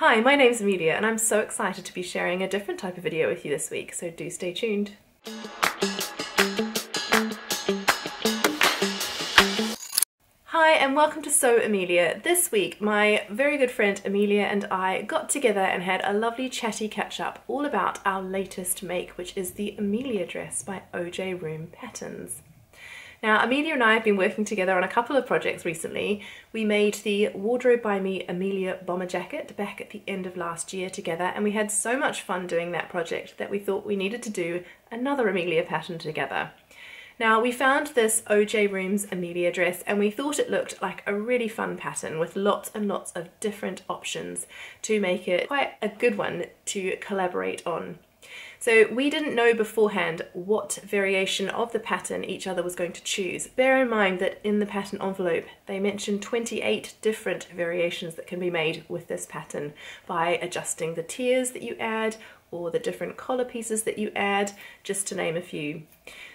Hi, my name's Amelia and I'm so excited to be sharing a different type of video with you this week, so do stay tuned. Hi and welcome to Sew Amelia. This week my very good friend Amelia and I got together and had a lovely chatty catch up all about our latest make which is the Amelia dress by OjayRoom Patterns. Now, Amelia and I have been working together on a couple of projects recently. We made the Wardrobe by Me Amelia bomber jacket back at the end of last year together, and we had so much fun doing that project that we thought we needed to do another Amelia pattern together. Now we found this OjayRoom's Amelia dress and we thought it looked like a really fun pattern with lots and lots of different options to make it quite a good one to collaborate on. So we didn't know beforehand what variation of the pattern each other was going to choose. Bear in mind that in the pattern envelope they mention 28 different variations that can be made with this pattern by adjusting the tiers that you add or the different collar pieces that you add, just to name a few.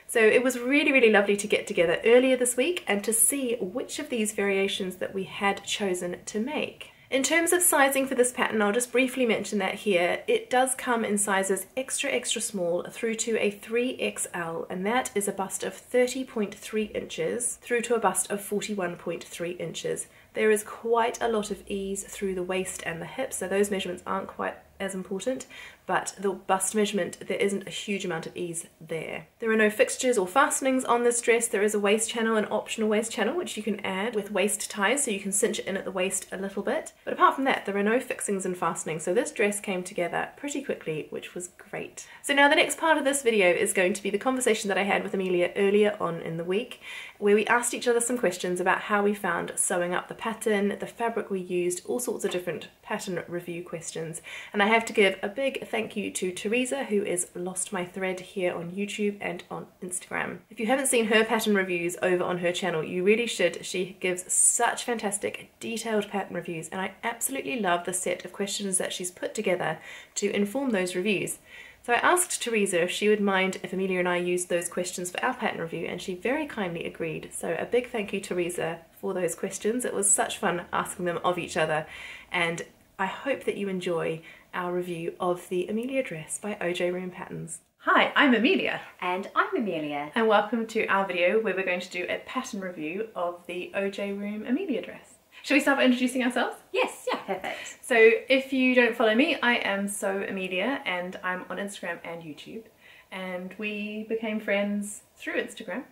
So it was really, really lovely to get together earlier this week and to see which of these variations that we had chosen to make. In terms of sizing for this pattern, I'll just briefly mention that here. It does come in sizes extra, extra small through to a 3XL, and that is a bust of 30.3 inches through to a bust of 41.3 inches. There is quite a lot of ease through the waist and the hips, so those measurements aren't quite as important, but the bust measurement, there isn't a huge amount of ease there. There are no fixtures or fastenings on this dress. There is a waist channel, an optional waist channel, which you can add with waist ties, so you can cinch it in at the waist a little bit. But apart from that, there are no fixings and fastenings, so this dress came together pretty quickly, which was great. So now the next part of this video is going to be the conversation that I had with Amelia earlier on in the week, where we asked each other some questions about how we found sewing up the pattern, the fabric we used, all sorts of different pattern review questions. And I have to give a big thank you to Theresa who is Lost My Thread here on YouTube and on Instagram. If you haven't seen her pattern reviews over on her channel, you really should. She gives such fantastic detailed pattern reviews and I absolutely love the set of questions that she's put together to inform those reviews. So I asked Theresa if she would mind if Amelia and I used those questions for our pattern review and she very kindly agreed. So a big thank you Theresa for those questions. It was such fun asking them of each other and I hope that you enjoy our review of the Amelia dress by OjayRoom Patterns. Hi, I'm Amelia. And I'm Amelia. And welcome to our video where we're going to do a pattern review of the OjayRoom Amelia dress. Shall we start by introducing ourselves? Yes, yeah, perfect. So if you don't follow me, I am Sew Amelia and I'm on Instagram and YouTube. And we became friends through Instagram.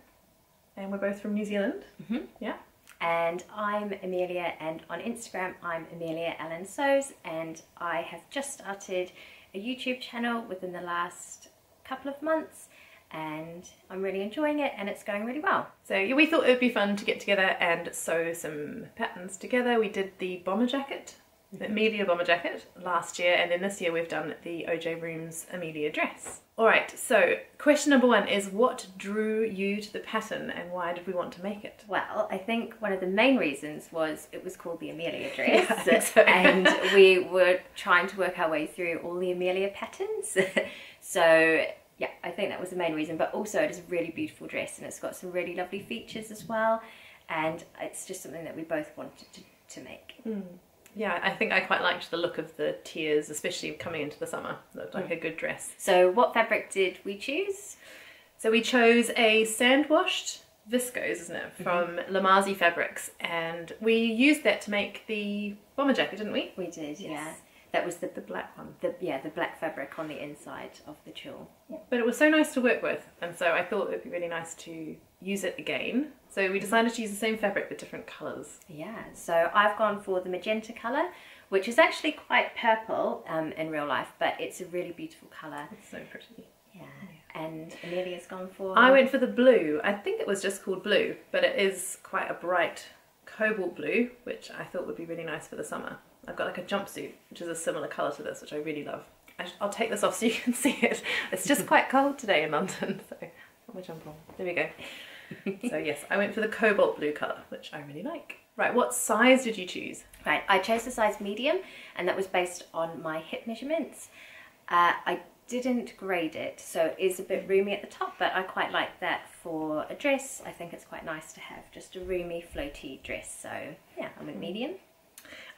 And we're both from New Zealand. Mm -hmm. Yeah and I'm Amelia and on Instagram I'm Amelia Ellen Sews and I have just started a YouTube channel within the last couple of months and I'm really enjoying it and it's going really well. So yeah, we thought it would be fun to get together and sew some patterns together. We did the bomber jacket, Amelia bomber jacket last year and then this year we've done the OjayRoom's Amelia dress. Alright, so question number one is what drew you to the pattern and why did we want to make it? Well, I think one of the main reasons was it was called the Amelia dress yeah, so. and we were trying to work our way through all the Amelia patterns. so yeah, I think that was the main reason, but also it is a really beautiful dress and it's got some really lovely features as well and it's just something that we both wanted to, to make. Mm. Yeah, I think I quite liked the look of the tiers, especially coming into the summer. It looked like mm. a good dress. So what fabric did we choose? So we chose a sand washed viscose, isn't it, mm-hmm. from mm -hmm. Lamazi Fabrics, and we used that to make the bomber jacket, didn't we? We did, yes. yeah. That was the, the black one. The, yeah, the black fabric on the inside of the tulle. Yeah. But it was so nice to work with, and so I thought it would be really nice to use it again so we decided to use the same fabric but different colours. Yeah, so I've gone for the magenta colour, which is actually quite purple um, in real life, but it's a really beautiful colour. It's so pretty. Yeah. yeah. And Amelia's gone for... I went for the blue. I think it was just called blue, but it is quite a bright cobalt blue, which I thought would be really nice for the summer. I've got like a jumpsuit, which is a similar colour to this, which I really love. I'll take this off so you can see it. It's just quite cold today in London, so got my jumper on. There we go. so yes, I went for the cobalt blue colour, which I really like. Right, what size did you choose? Right, I chose the size medium and that was based on my hip measurements. Uh, I didn't grade it, so it is a bit roomy at the top, but I quite like that for a dress. I think it's quite nice to have just a roomy, floaty dress. So yeah, I'm went medium.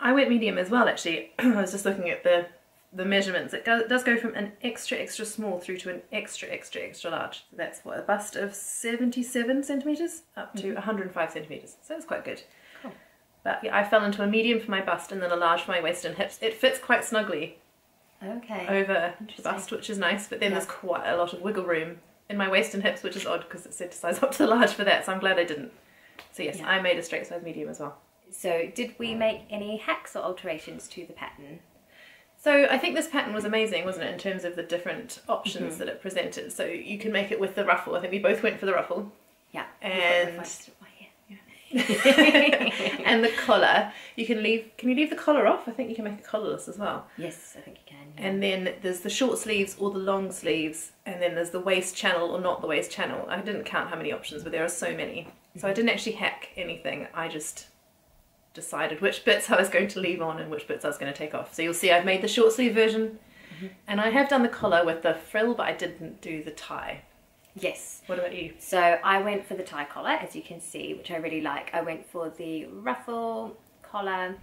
I went medium as well, actually. I was just looking at the the measurements. It go, does go from an extra extra small through to an extra extra extra large. So that's what a bust of seventy seven centimeters up to mm-hmm. hundred and five centimeters. So that's quite good. Cool. But yeah, I fell into a medium for my bust and then a large for my waist and hips. It fits quite snugly Okay. over the bust, which is nice. But then Yeah. there's quite a lot of wiggle room in my waist and hips, which is odd because it said to size up to the large for that. So I'm glad I didn't. So yes, Yeah. I made a straight size medium as well. So, did we make any hacks or alterations to the pattern? So I think this pattern was amazing, wasn't it, in terms of the different options Mhm. that it presented. So you can make it with the ruffle. I think we both went for the ruffle. Yeah. And- If I just look and the collar. You can leave can you leave the collar off? I think you can make it collarless as well. Yes, I think you can. yeah. And then there's the short sleeves or the long sleeves, and then there's the waist channel or not the waist channel. I didn't count how many options, but there are so many. So I didn't actually hack anything. I just decided which bits I was going to leave on and which bits I was going to take off. So you'll see I've made the short sleeve version, and I have done the collar with the frill, but I didn't do the tie. Yes. What about you? So I went for the tie collar, as you can see, which I really like. I went for the ruffle collar,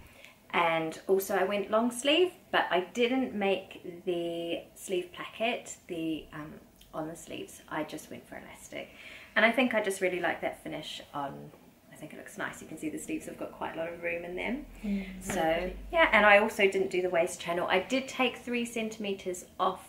and also I went long sleeve, but I didn't make the sleeve placket the um, on the sleeves. I just went for elastic, and I think I just really like that finish on. Think it looks nice. You can see the sleeves have got quite a lot of room in them. Mm. So yeah, and I also didn't do the waist channel. I did take three centimeters off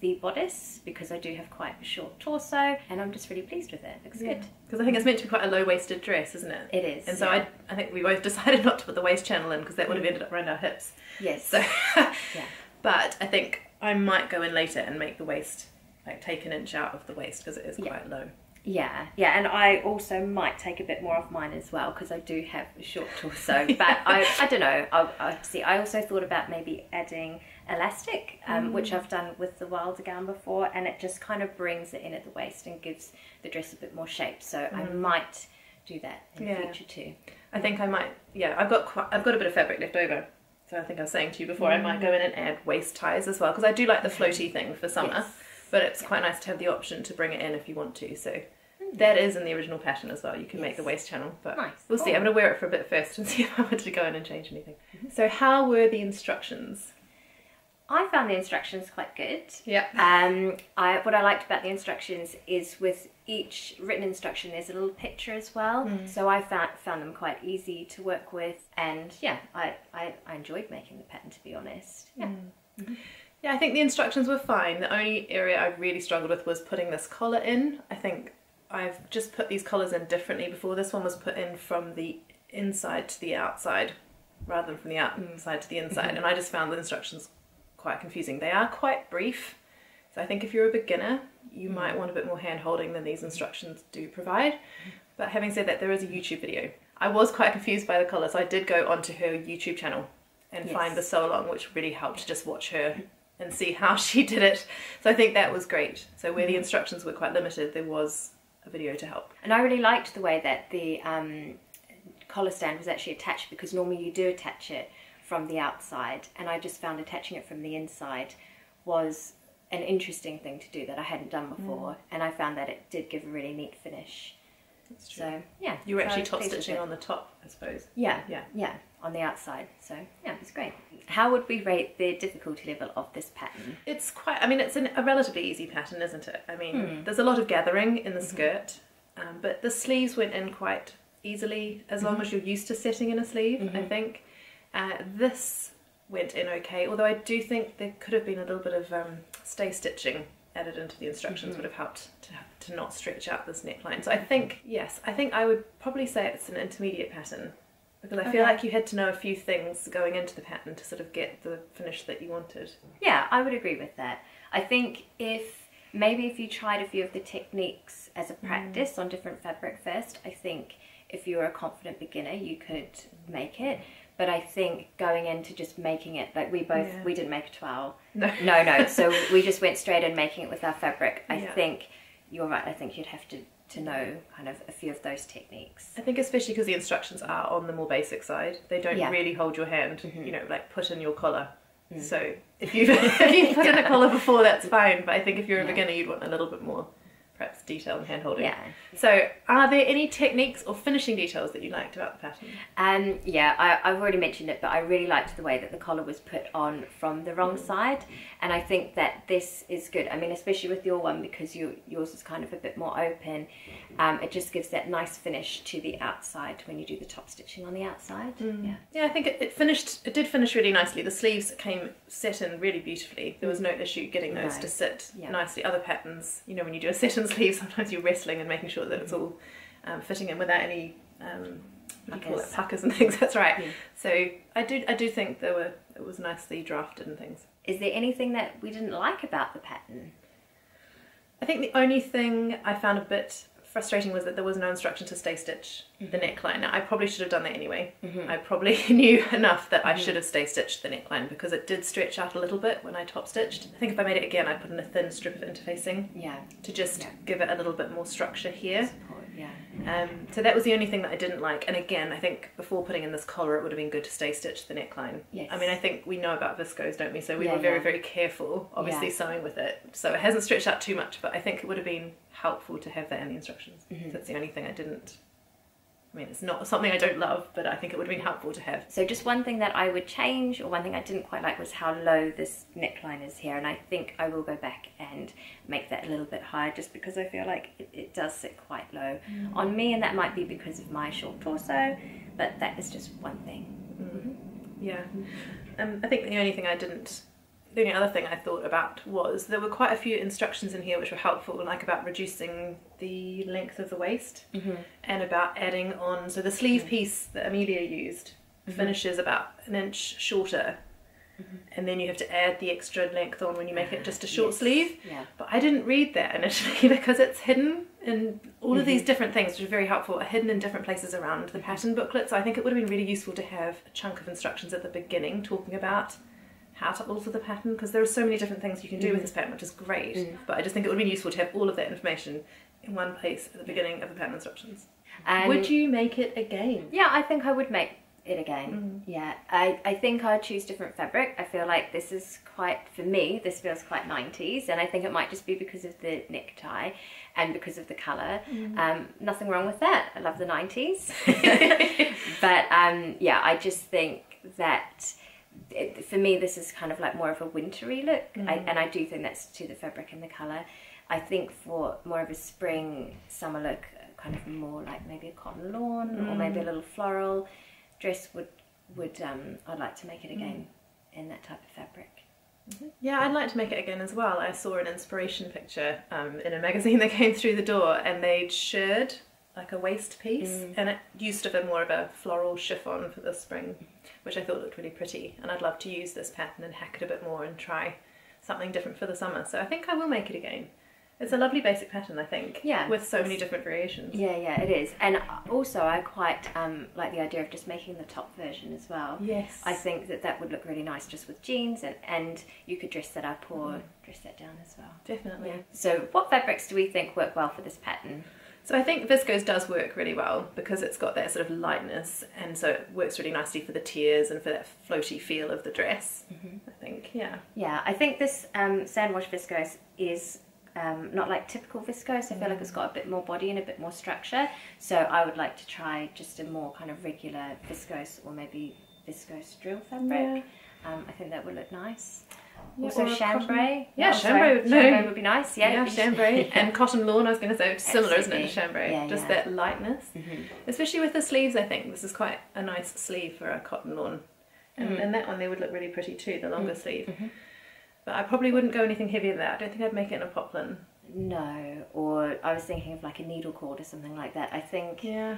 the bodice because I do have quite a short torso, and I'm just really pleased with it. Looks good. Because I think it's meant to be quite a low waisted dress, isn't it? It is. And so yeah. I, I think we both decided not to put the waist channel in because that would have ended up around our hips. yes. So, yeah. but I think I might go in later and make the waist like take an inch out of the waist because it is Yeah. quite low. Yeah, yeah, and I also might take a bit more off mine as well because I do have a short torso. But I, I don't know. I, I see. I also thought about maybe adding elastic, um, which mm. I've done with the wilder gown before, and it just kind of brings it in at the waist and gives the dress a bit more shape. So I mm. might do that in Yeah. future too. I think I might. Yeah, I've got quite, I've got a bit of fabric left over. So I think I was saying to you before, I might go mm. in and add waist ties as well because I do like the floaty thing for summer. Yes. But it's quite nice to have the option to bring it in if you want to. So hmm. that is in the original pattern as well. You can make the waist channel, but Nice. we'll see. Cool. I'm going to wear it for a bit first and see if I want to go in and change anything. Mm-hmm. So how were the instructions? I found the instructions quite good. Yeah. Um, I, what I liked about the instructions is with each written instruction, there's a little picture as well. Hmm. So I found found them quite easy to work with, and yeah, I, I, I enjoyed making the pattern to be honest. Yeah. Hmm. Mm-hmm. Yeah, I think the instructions were fine. The only area I really struggled with was putting this collar in. I think I've just put these collars in differently before. This one was put in from the inside to the outside rather than from the outside to the mm-hmm. inside, and I just found the instructions quite confusing. They are quite brief, so I think if you're a beginner, you mm-hmm. might want a bit more hand holding than these mm-hmm. instructions do provide. But having said that, there is a YouTube video. I was quite confused by the colour, so I did go onto her YouTube channel and Yes. find the sew along, which really helped just watch her and see how she did it. So I think that was great. So where the instructions were quite limited, there was a video to help. And I really liked the way that the um, collar stand was actually attached because normally you do attach it from the outside, and I just found attaching it from the inside was an interesting thing to do that I hadn't done before, and I found that it did give a really neat finish. So yeah, you were actually top stitching on the top, I suppose. Yeah, Yeah. yeah, on the outside. So yeah, it's great. How would we rate the difficulty level of this pattern? It's quite, I mean, it's an, a relatively easy pattern, isn't it? I mean, there's a lot of gathering in the skirt, um, but the sleeves went in quite easily as long as you're used to setting in a sleeve, I think. Uh, this went in okay, although I do think there could have been a little bit of um, stay stitching added into the instructions mm-hmm. would have helped to, to not stretch out this neckline. So I think, yes, I think I would probably say it's an intermediate pattern because I feel Okay. like you had to know a few things going into the pattern to sort of get the finish that you wanted. Yeah, I would agree with that. I think if maybe if you tried a few of the techniques as a mm. practice on different fabric first, I think if you were a confident beginner, you could make it. But I think going into just making it, like we both, Yeah. we didn't make a toile. No. No, no. So we just went straight in making it with our fabric. I Yeah. think you're right. I think you'd have to, to know kind of a few of those techniques. I think especially because the instructions are on the more basic side, they don't Yeah. really hold your hand. Mhm. You know, like put in your collar. So if you've if you put in a collar before, that's fine. But I think if you're a beginner, you'd want a little bit more perhaps detail and hand holding. Yeah. So, are there any techniques or finishing details that you liked about the pattern? Um, yeah, I, I've already mentioned it, but I really liked the way that the collar was put on from the wrong side, and I think that this is good. I mean, especially with your one because you, yours is kind of a bit more open. Um, it just gives that nice finish to the outside when you do the top stitching on the outside. Yeah. Yeah, I think it, it finished. It did finish really nicely. The sleeves came set in really beautifully. There was no issue getting those No. to sit Yeah. nicely. Other patterns, you know, when you do a set in sleeve, sometimes you're wrestling and making sure that it's all um, fitting in without any um, what call it, Puckers. puckers and things. That's right. Yeah. So I do, I do think there were it was nicely drafted and things. Is there anything that we didn't like about the pattern? I think the only thing I found a bit frustrating was that there was no instruction to stay stitch the mm-hmm. neckline. Now, I probably should have done that anyway. Mm-hmm. I probably knew enough that I mm-hmm. should have stay stitched the neckline because it did stretch out a little bit when I top stitched. I think if I made it again, I'd put in a thin strip of interfacing Yeah. to just Yeah. give it a little bit more structure here. Support, yeah. Um, so that was the only thing that I didn't like. And again, I think before putting in this collar, it would have been good to stay stitch the neckline. Yes. I mean, I think we know about viscose, don't we? So we Yeah, were very, yeah. very careful, obviously, Yeah. sewing with it. So it hasn't stretched out too much, but I think it would have been helpful to have that in the instructions. Mm-hmm. That's the only thing I didn't. I mean, it's not something I don't love, but I think it would have been helpful to have. So just one thing that I would change, or one thing I didn't quite like, was how low this neckline is here, and I think I will go back and make that a little bit higher, just because I feel like it, it does sit quite low on me, and that might be because of my short torso, but that is just one thing. Yeah. Um, I think the only thing I didn't, the only other thing I thought about was there were quite a few instructions in here which were helpful, like about reducing the length of the waist mm-hmm. and about adding on. So the sleeve mm-hmm. piece that Amelia used mm-hmm. finishes about an inch shorter. And then you have to add the extra length on when you make it just a short Yes. sleeve. Yeah. But I didn't read that initially because it's hidden in all of these different things, which are very helpful, are hidden in different places around the pattern booklet. So I think it would have been really useful to have a chunk of instructions at the beginning talking about how to alter the pattern because there are so many different things you can do with this pattern, which is great. But I just think it would be useful to have all of that information in one place at the beginning of the pattern instructions. And would you make it again? Yeah, I think I would make it again. Yeah, I, I think I'd choose different fabric. I feel like this is quite, for me, this feels quite 90s, and I think it might just be because of the necktie and because of the colour. Um, nothing wrong with that. I love the 90s. but um, yeah, I just think that. It, for me, this is kind of like more of a wintry look, I, and I do think that's to the fabric and the colour. I think for more of a spring summer look, kind of more like maybe a cotton lawn or maybe a little floral dress would would um, I'd like to make it again in that type of fabric. Yeah, I'd like to make it again as well. I saw an inspiration picture um, in a magazine that came through the door, and they'd shirred like a waist piece, and it used to be more of a floral chiffon for the spring, which I thought looked really pretty. And I'd love to use this pattern and hack it a bit more and try something different for the summer. So I think I will make it again. It's a lovely basic pattern, I think. Yeah. With so many different variations. Yeah, yeah, it is. And also, I quite um, like the idea of just making the top version as well. Yes. I think that that would look really nice just with jeans, and, and you could dress that up or dress that down as well. Definitely. So, what fabrics do we think work well for this pattern? So I think viscose does work really well because it's got that sort of lightness, and so it works really nicely for the tiers and for that floaty feel of the dress. I think, yeah. Yeah, I think this um, sandwash viscose is um, not like typical viscose. I feel like it's got a bit more body and a bit more structure. So I would like to try just a more kind of regular viscose or maybe viscose drill fabric. Um, I think that would look nice. Yeah, also chambray. Yeah, oh, chambray, no. chambray would be nice. Yeah, Yeah, chambray and cotton lawn. I was going to say it's similar, isn't it, to chambray? Yeah, Just yeah. that lightness, especially with the sleeves. I think this is quite a nice sleeve for a cotton lawn, and, Mm-hmm. and that one they would look really pretty too, the longer sleeve. But I probably wouldn't go anything heavier than that. I don't think I'd make it in a poplin. No, or I was thinking of like a needle cord or something like that. I think Yeah,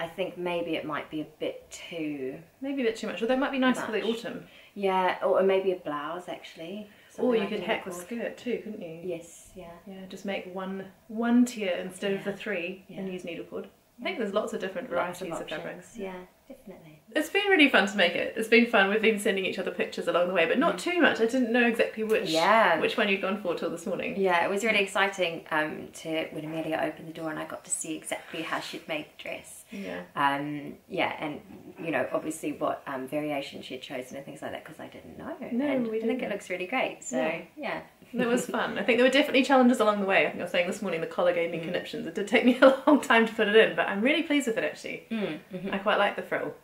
I think maybe it might be a bit too maybe a bit too much. Although it might be nice for the autumn. yeah, or, or maybe a blouse actually. Or you like could a hack the skirt too, couldn't you? Yes, yeah. Yeah, just make one one tier instead of the three and Yeah. use needlecord. I think there's lots of different varieties of of, fabrics. Yeah, definitely. It's been really fun to make it. It's been fun. We've been sending each other pictures along the way, but not too much. I didn't know exactly which Yeah. which one you'd gone for till this morning. Yeah, it was really exciting um, to when Amelia opened the door and I got to see exactly how she'd made the dress. Yeah. Um, yeah, and you know, obviously what um, variation she'd chosen and things like that because I didn't know. No, and we I think didn't. it looks really great. So Yeah. yeah, It was fun. I think there were definitely challenges along the way. I think I was saying this morning the collar gave me Mm. conniptions. It did take me a long time to put it in, but I'm really pleased with it actually. Mm, mhm. I quite like the frill.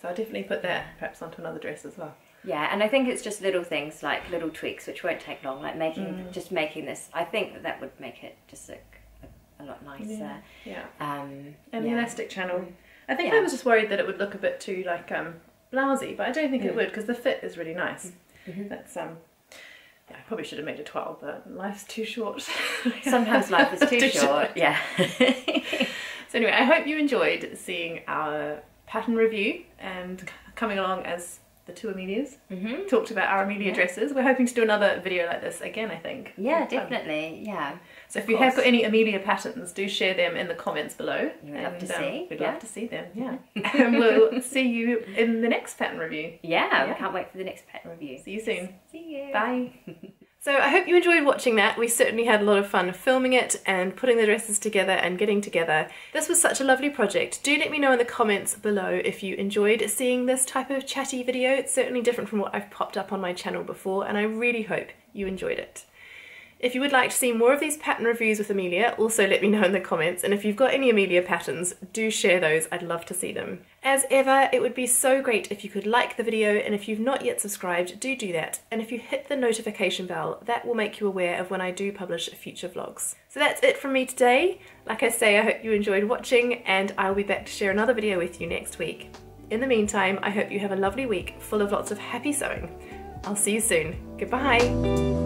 So I'll definitely put that perhaps onto another dress as well. Yeah, and I think it's just little things like little tweaks which won't take long, like making Mm. just making this. I think that that would make it just look a, a lot nicer. Yeah. Um, And yeah. the elastic channel. I think Yeah. I was just worried that it would look a bit too like um blousy, but I don't think it Mm. would because the fit is really nice. Mhm. That's um yeah, I probably should have made a 12, but life's too short. Sometimes life is too short. Yeah. So anyway, I hope you enjoyed seeing our pattern review and coming along as the two Amelias. hmm Talked about our Amelia Yeah. dresses. We're hoping to do another video like this again, I think. Yeah, definitely. Yeah. So if you have got any Amelia patterns, do share them in the comments below. Would love to um, see, We'd yeah. love to see them, yeah. and we'll see you in the next pattern review. Yeah, Yeah. I can't wait for the next pattern review. See you soon. See you. Bye. so I hope you enjoyed watching that. We certainly had a lot of fun filming it and putting the dresses together and getting together. This was such a lovely project. Do let me know in the comments below if you enjoyed seeing this type of chatty video. It's certainly different from what I've popped up on my channel before and I really hope you enjoyed it. If you would like to see more of these pattern reviews with Amelia, also let me know in the comments, and if you've got any Amelia patterns, do share those, I'd love to see them. As ever, it would be so great if you could like the video, and if you've not yet subscribed, do do that, and if you hit the notification bell, that will make you aware of when I do publish future vlogs. So that's it from me today. Like I say, I hope you enjoyed watching, and I'll be back to share another video with you next week. In the meantime, I hope you have a lovely week full of lots of happy sewing. I'll see you soon. Goodbye!